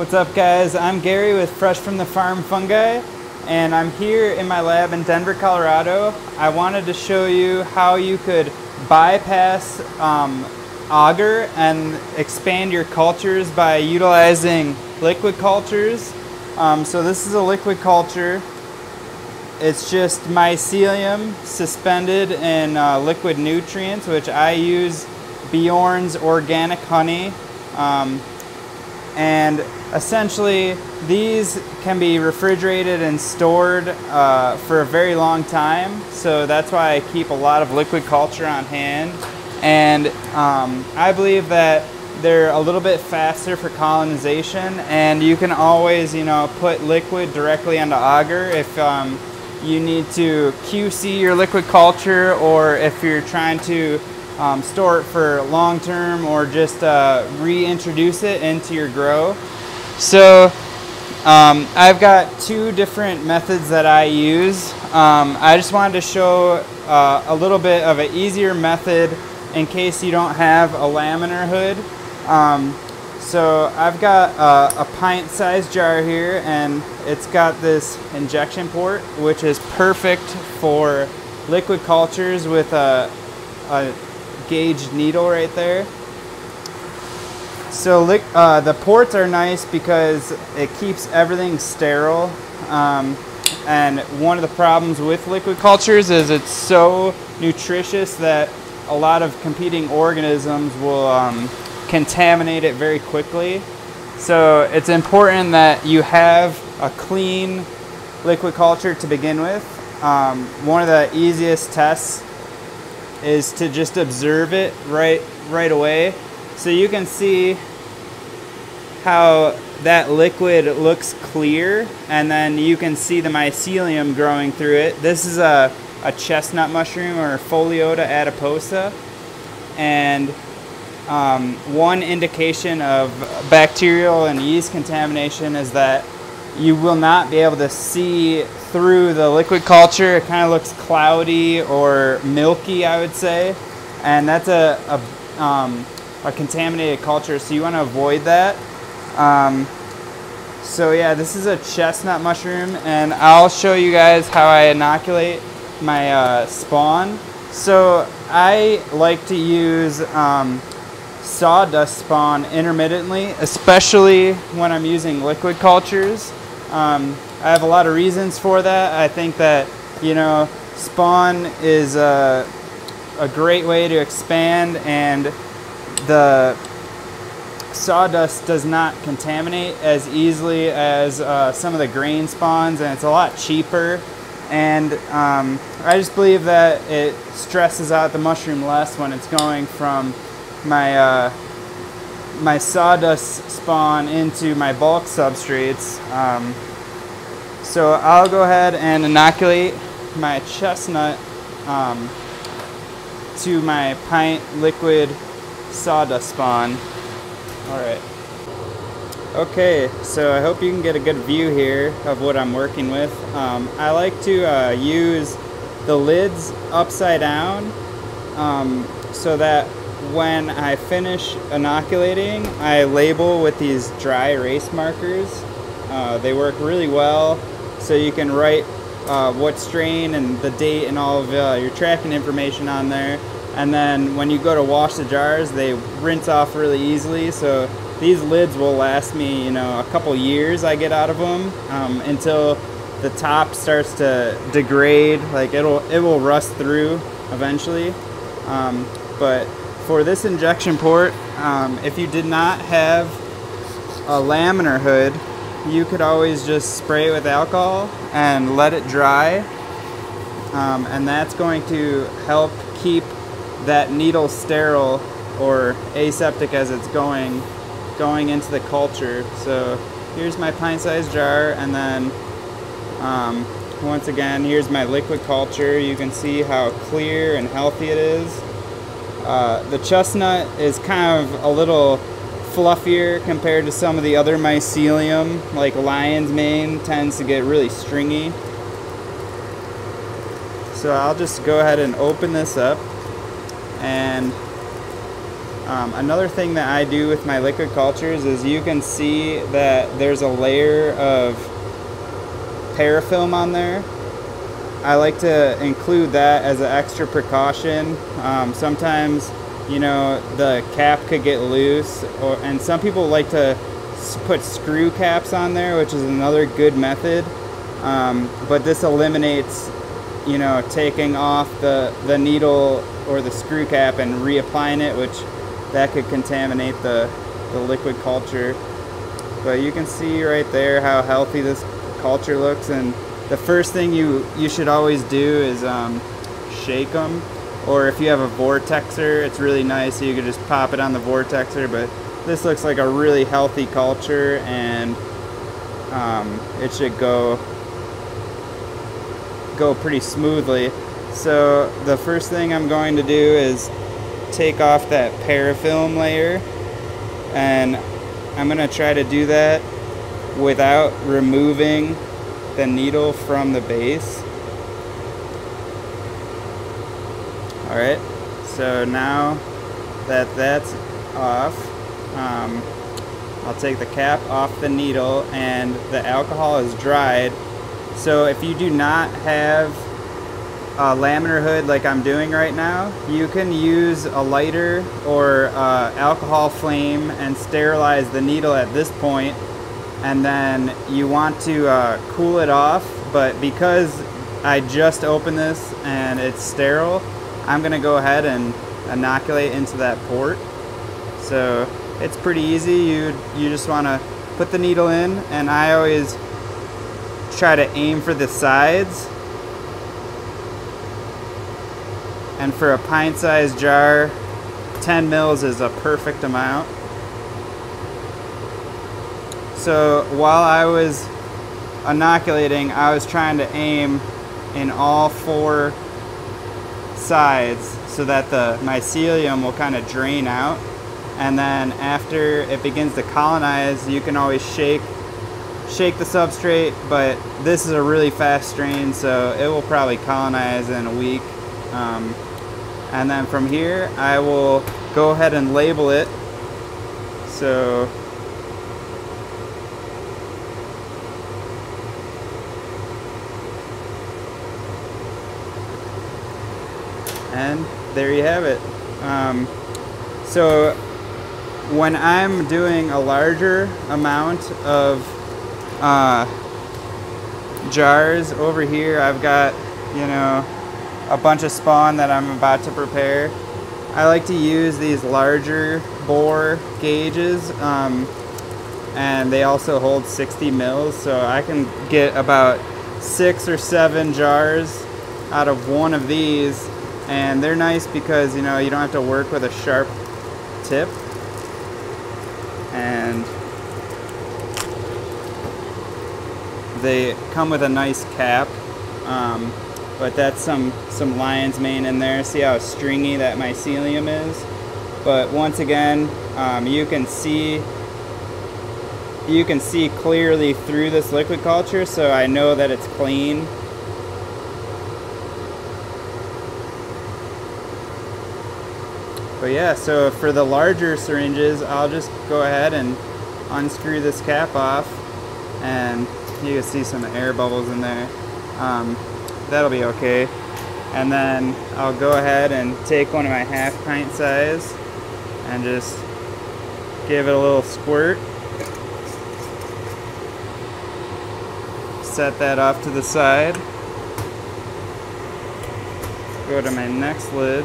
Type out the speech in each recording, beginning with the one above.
What's up guys? I'm Gary with Fresh from the Farm Fungi and I'm here in my lab in Denver, Colorado. I wanted to show you how you could bypass um, agar and expand your cultures by utilizing liquid cultures. Um, so this is a liquid culture. It's just mycelium suspended in uh, liquid nutrients, which I use Bjorn's Organic Honey. Um, and essentially, these can be refrigerated and stored uh, for a very long time. So that's why I keep a lot of liquid culture on hand. And um, I believe that they're a little bit faster for colonization and you can always you know put liquid directly onto agar if um, you need to QC your liquid culture or if you're trying to um, store it for long term or just uh, reintroduce it into your grow. So um, I've got two different methods that I use. Um, I just wanted to show uh, a little bit of an easier method in case you don't have a laminar hood. Um, so I've got a, a pint sized jar here and it's got this injection port which is perfect for liquid cultures with a, a gauged needle right there. So uh, the ports are nice because it keeps everything sterile. Um, and one of the problems with liquid cultures is it's so nutritious that a lot of competing organisms will um, contaminate it very quickly. So it's important that you have a clean liquid culture to begin with. Um, one of the easiest tests is to just observe it right right away. So you can see how that liquid looks clear and then you can see the mycelium growing through it. This is a, a chestnut mushroom or Pholiota adiposa and um, one indication of bacterial and yeast contamination is that you will not be able to see through the liquid culture. It kind of looks cloudy or milky, I would say. And that's a, a, um, a contaminated culture, so you want to avoid that. Um, so yeah, this is a chestnut mushroom, and I'll show you guys how I inoculate my uh, spawn. So I like to use um, sawdust spawn intermittently, especially when I'm using liquid cultures. Um, I have a lot of reasons for that. I think that, you know, spawn is a, a great way to expand and the sawdust does not contaminate as easily as uh, some of the grain spawns and it's a lot cheaper and um, I just believe that it stresses out the mushroom less when it's going from my uh, my sawdust spawn into my bulk substrates. Um, so I'll go ahead and inoculate my chestnut um, to my pint liquid sawdust spawn. Alright. Okay, so I hope you can get a good view here of what I'm working with. Um, I like to uh, use the lids upside down um, so that when I finish inoculating, I label with these dry erase markers. Uh, they work really well, so you can write uh, what strain and the date and all of uh, your tracking information on there. And then when you go to wash the jars, they rinse off really easily. So these lids will last me, you know, a couple years I get out of them um, until the top starts to degrade. Like it'll, it will rust through eventually. Um, but for this injection port, um, if you did not have a laminar hood, you could always just spray it with alcohol and let it dry. Um, and that's going to help keep that needle sterile or aseptic as it's going going into the culture. So here's my pint-sized jar and then um, once again here's my liquid culture. You can see how clear and healthy it is. Uh, the chestnut is kind of a little fluffier compared to some of the other mycelium, like lion's mane tends to get really stringy. So I'll just go ahead and open this up and Um, another thing that I do with my liquid cultures is you can see that there's a layer of parafilm on there. I like to include that as an extra precaution. Um, sometimes, you know, the cap could get loose, or and some people like to put screw caps on there, which is another good method. Um, but this eliminates, you know, taking off the, the needle or the screw cap and reapplying it, which that could contaminate the, the liquid culture. But you can see right there how healthy this culture looks. And the first thing you, you should always do is um, shake them. Or if you have a vortexer, it's really nice. So you could just pop it on the vortexer. But this looks like a really healthy culture and um, it should go go pretty smoothly. So the first thing I'm going to do is take off that parafilm layer and I'm going to try to do that without removing the needle from the base. Alright, so now that that's off, um, I'll take the cap off the needle and the alcohol is dried. So if you do not have a laminar hood like I'm doing right now, you can use a lighter or uh, alcohol flame and sterilize the needle at this point and then you want to uh, cool it off but because I just opened this and it's sterile I'm gonna go ahead and inoculate into that port. So it's pretty easy. You you just want to put the needle in and I always try to aim for the sides. And for a pint sized jar 10 mils is a perfect amount so while I was inoculating I was trying to aim in all four sides so that the mycelium will kind of drain out. And then after it begins to colonize you can always shake shake the substrate but this is a really fast strain so it will probably colonize in a week. Um, and then from here I will go ahead and label it. So and there you have it um, so when I'm doing a larger amount of uh, jars over here I've got you know a bunch of spawn that I'm about to prepare. I like to use these larger bore gauges um, and they also hold 60 mils so I can get about six or seven jars out of one of these and they're nice because you know you don't have to work with a sharp tip and they come with a nice cap um, but that's some some lion's mane in there. See how stringy that mycelium is? But once again, um, you can see you can see clearly through this liquid culture, so I know that it's clean. But yeah, so for the larger syringes, I'll just go ahead and unscrew this cap off and you can see some air bubbles in there. Um, that'll be okay. And then I'll go ahead and take one of my half pint size and just give it a little squirt. Set that off to the side. Go to my next lid.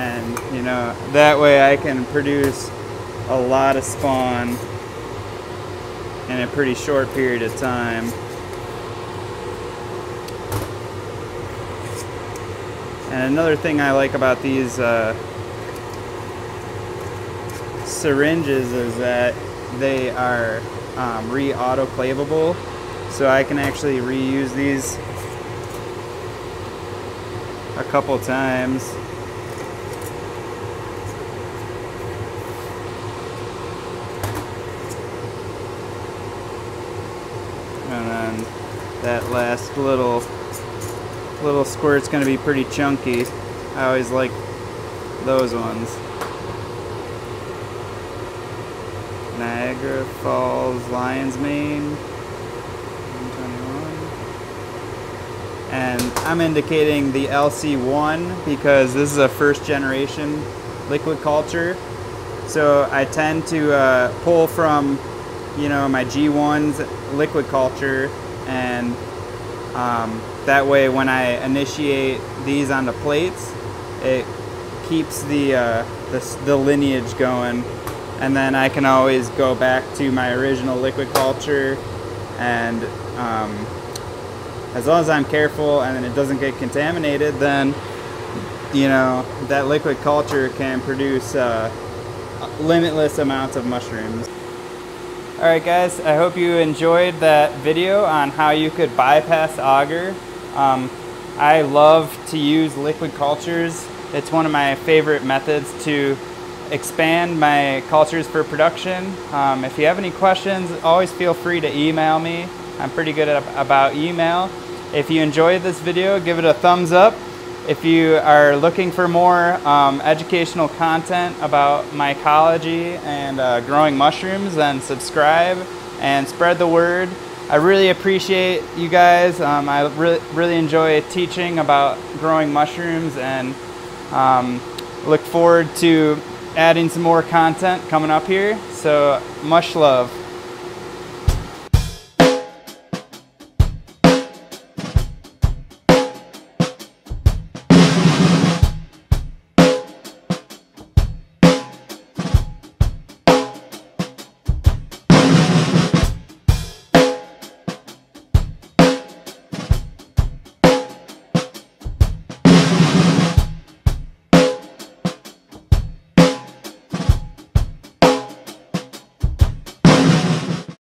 And, you know, that way I can produce a lot of spawn in a pretty short period of time. And another thing I like about these uh, syringes is that they are um, re-autoclavable. So I can actually reuse these a couple times. Then that last little little squirt's going to be pretty chunky. I always like those ones. Niagara Falls, Lion's Mane, And I'm indicating the LC1 because this is a first generation liquid culture. So I tend to uh, pull from, you know, my G1's liquid culture and um, that way when I initiate these on the plates, it keeps the, uh, the, the lineage going and then I can always go back to my original liquid culture and um, as long as I'm careful and it doesn't get contaminated then you know that liquid culture can produce uh, limitless amounts of mushrooms. Alright guys, I hope you enjoyed that video on how you could bypass agar. Um, I love to use liquid cultures. It's one of my favorite methods to expand my cultures for production. Um, if you have any questions, always feel free to email me. I'm pretty good at, about email. If you enjoyed this video, give it a thumbs up. If you are looking for more um, educational content about mycology and uh, growing mushrooms, then subscribe and spread the word. I really appreciate you guys. Um, I really, really enjoy teaching about growing mushrooms and um, look forward to adding some more content coming up here. So much love.